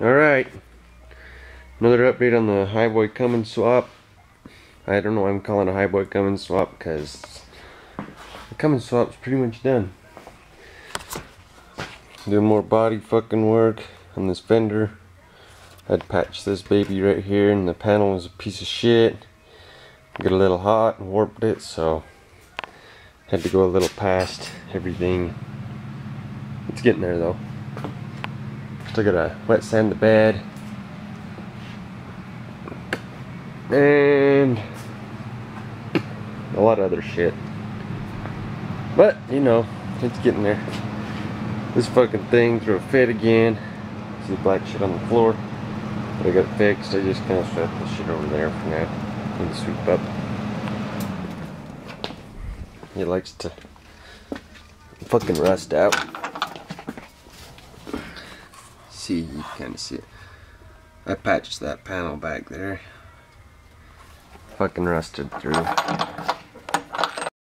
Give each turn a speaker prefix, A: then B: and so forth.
A: Alright. Another update on the Highboy Cummins swap. I don't know why I'm calling it a Highboy Cummins swap because the Cummins swap's pretty much done. Doing more body fucking work on this fender. I'd patch this baby right here and the panel was a piece of shit. Got a little hot and warped it so had to go a little past everything. It's getting there though. Still gotta wet sand the bed. And a lot of other shit. But, you know, it's getting there. This fucking thing threw a fit again. See the black shit on the floor. But I got fixed. I just kind of set the shit over there for now. And sweep up. He likes to fucking rust out see, you kind of see it. I patched that panel back there. Fucking rusted through.